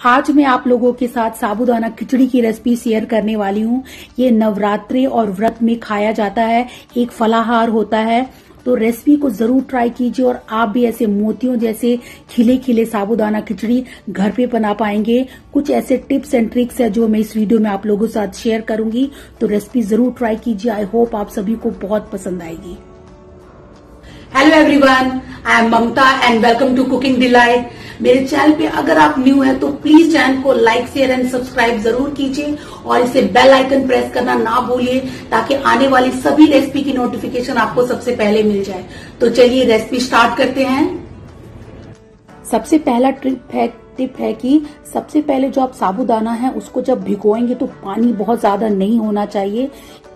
आज मैं आप लोगों के साथ साबूदाना खिचड़ी की रेसिपी शेयर करने वाली हूँ। ये नवरात्रि और व्रत में खाया जाता है, एक फलाहार होता है। तो रेसिपी को ज़रूर ट्राई कीजिए और आप भी ऐसे मोतियों जैसे खिले खिले साबुदाना खिचड़ी घर पे बना पाएँगे। कुछ ऐसे टिप्स एंड ट्रिक्स है जो मैं इस वीडियो में आप लोगों के साथ शेयर करूँगी। तो रेसिपी ज़रूर ट्राई कीजिए। आई होप आप सभी को बहुत पसंद आएगी। Hello everyone I am Mamta and welcome to cooking delight मेरे चैनल पे अगर आप न्यू है तो प्लीज़ चैनल को लाइक शेयर एंड सब्सक्राइब ज़रूर कीजिए और इसे बेल आइकन प्रेस करना ना भूलिए ताकि आने वाली सभी रेसिपी की नोटिफिकेशन आपको सबसे पहले मिल जाए। तो चलिए रेसिपी स्टार्ट करते हैं। सबसे पहला ट्रिप है टिप है कि सबसे पहले जो आप साबुदाना है, उसको जब भिगोएँगे तो पानी बहुत ज़्यादा नहीं होना चाहिए।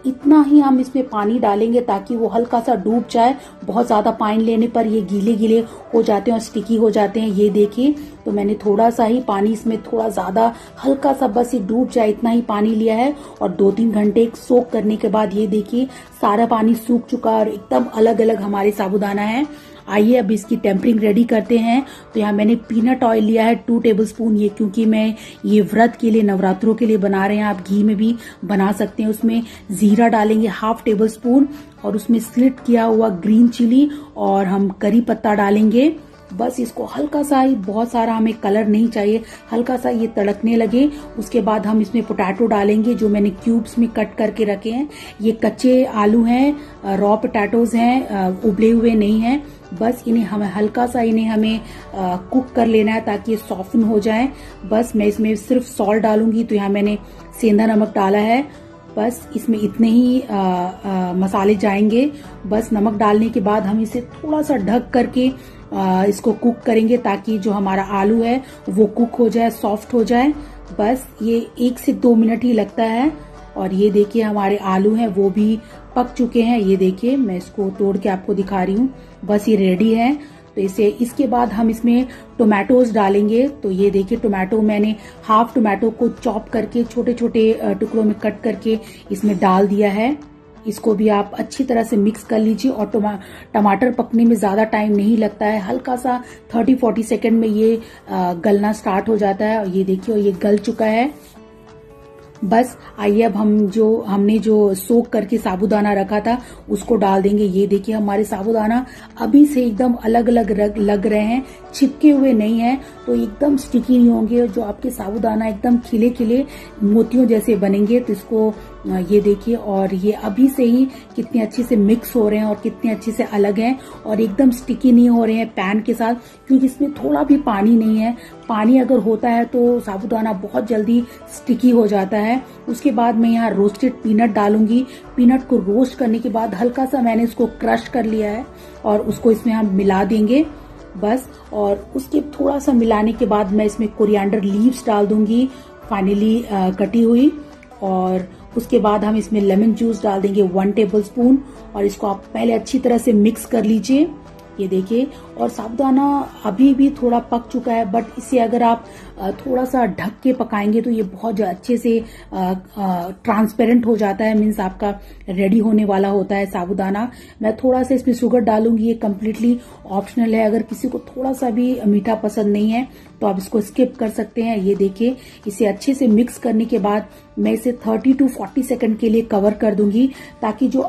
इतना ही हम इसमें पानी डालेंगे ताकि वो हल्का सा डूब जाए। बहुत ज़्यादा पानी लेने पर ये गीले गीले हो जाते हैं और स्टिकी हो जाते हैं, ये देखिए। तो मैंने थोड़ा सा ही पानी इसमें थोड़ा ज़्यादा हल्का सा बस ये डूब जाए, इतना ही पानी लिया है। और दो तीन घंटे एक सोख करने के बाद ये देखिए, सारा पानी सूख चुका और एकदम अलग अलग हमारे साबुदाना है। आइए अब इसकी टेम्परिंग रेडी करते हैं। तो यहाँ मैंने पीनट ऑयल लिया है टू टेबल स्पून ये, क्योंकि मैं ये व्रत के लिए, नवरात्रों के लिए बना रहे हैं। आप घी में भी बना सकते हैं। उसमें जीरा डालेंगे हाफ़ टेबल स्पून और उसमें स्लिट किया हुआ ग्रीन चिली और हम करी पत्ता डालेंगे। बस इसको हल्का सा ही बहुत सारा हमें कलर नहीं चाहिए। हल्का सा ये तड़कने लगे। उसके बाद हम इसमें पोटैटो डालेंगे जो मैंने क्यूब्स में कट करके रखे हैं। ये कच्चे आलू हैं रॉ पोटैटोज हैं उबले हुए नहीं हैं। बस इन्हें हमें हल्का सा इन्हें हमें आ, कुक कर लेना है ताकि ये सॉफ्टन हो जाए। बस मैं इसमें सिर्फ़ सॉल्ट डालूँगी तो यहाँ मैंने सेंधा नमक डाला है। बस इसमें इतने ही आ, आ, मसाले जाएँगे। बस नमक डालने के बाद हम इसे थोड़ा सा ढक करके इसको कुक करेंगे ताकि जो हमारा आलू है, वो कुक हो जाए सॉफ्ट हो जाए। बस ये एक से दो मिनट ही लगता है और ये देखिए हमारे आलू हैं, वो भी पक चुके हैं। ये देखिए, मैं इसको तोड़ के आपको दिखा रही हूँ। बस ये रेडी है। तो इसे, इसके बाद हम इसमें टोमेटोज डालेंगे। तो ये देखिए टोमेटो मैंने हाफ़ टोमेटो को चॉप करके छोटे छोटे टुकड़ों में कट करके इसमें डाल दिया है। इसको भी आप अच्छी तरह से मिक्स कर लीजिए और टमाटर पकने में ज़्यादा टाइम नहीं लगता है। हल्का सा 30-40 सेकंड में ये गलना स्टार्ट हो जाता है। और ये देखिए, ये गल चुका है। बस आइए अब हम जो, हमने जो सोख करके साबुदाना रखा था, उसको डाल देंगे। ये देखिए, हमारे साबुदाना अभी से एकदम अलग अलग लग रहे हैं छिपके हुए नहीं है तो एकदम स्टिकी नहीं होंगे जो आपके साबुदाना एकदम खिले खिले मोतियों जैसे बनेंगे तो इसको ये देखिए, और ये अभी से ही कितने अच्छे से मिक्स हो रहे हैं और कितने अच्छे से अलग हैं, और एकदम स्टिकी नहीं हो रहे हैं पैन के साथ, क्योंकि इसमें थोड़ा भी पानी नहीं है। पानी अगर होता है तो साबुदाना बहुत जल्दी स्टिकी हो जाता है। उसके बाद मैं यहाँ रोस्टेड पीनट डालूँगी। पीनट को रोस्ट करने के बाद हल्का सा मैंने इसको क्रश कर लिया है और उसको इसमें हम मिला देंगे। बस, और उसके थोड़ा सा मिलाने के बाद मैं इसमें कोरिएंडर लीव्स डाल दूँगी। फाइनली कटी हुई। और उसके बाद हम इसमें लेमन जूस डाल देंगे वन टेबल स्पून और इसको आप पहले अच्छी तरह से मिक्स कर लीजिए। ये देखिए, और साबुदाना अभी भी थोड़ा पक चुका है बट इसे अगर आप थोड़ा सा ढक के पकाएँगे तो ये बहुत अच्छे से ट्रांसपेरेंट हो जाता है मीन्स आपका रेडी होने वाला होता है साबुदाना मैं थोड़ा सा इसमें शुगर डालूँगी, ये कम्प्लीटली ऑप्शनल है। अगर किसी को थोड़ा सा भी मीठा पसंद नहीं है तो आप इसको स्किप कर सकते हैं। ये देखिए इसे अच्छे से मिक्स करने के बाद मैं इसे 30 टू 40 सेकंड के लिए कवर कर दूँगी ताकि जो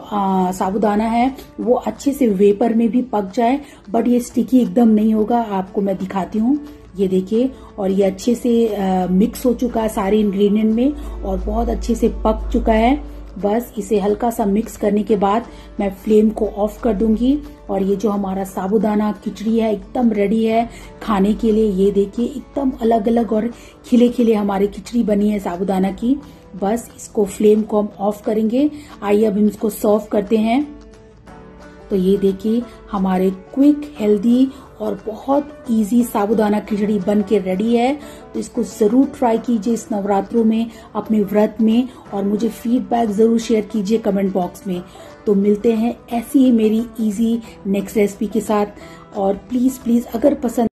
साबुदाना है वो अच्छे से वेपर में भी पक जाए बट ये स्टिकी एकदम नहीं होगा। आपको मैं दिखाती हूँ। ये देखिए और ये अच्छे से आ, मिक्स हो चुका है सारे इंग्रेडिएंट में और बहुत अच्छे से पक चुका है। बस इसे हल्का सा मिक्स करने के बाद मैं फ्लेम को ऑफ़ कर दूँगी। और ये जो हमारा साबुदाना खिचड़ी है, एकदम रेडी है। खाने के लिए ये देखिए, एकदम अलग अलग और खिले खिले हमारी खिचड़ी बनी है साबुदाना की। बस इसको फ्लेम को हम ऑफ़ करेंगे। आइए अब हम इसको सर्व करते हैं। तो ये देखिए, हमारे क्विक हेल्दी और बहुत इजी साबुदाना खिचड़ी बन के रेडी है। तो इसको ज़रूर ट्राई कीजिए इस नवरात्रों में, अपने व्रत में और मुझे फीडबैक ज़रूर शेयर कीजिए कमेंट बॉक्स में। तो मिलते हैं ऐसी ही मेरी इजी नेक्स्ट रेसिपी के साथ। और प्लीज़ प्लीज़ अगर पसंद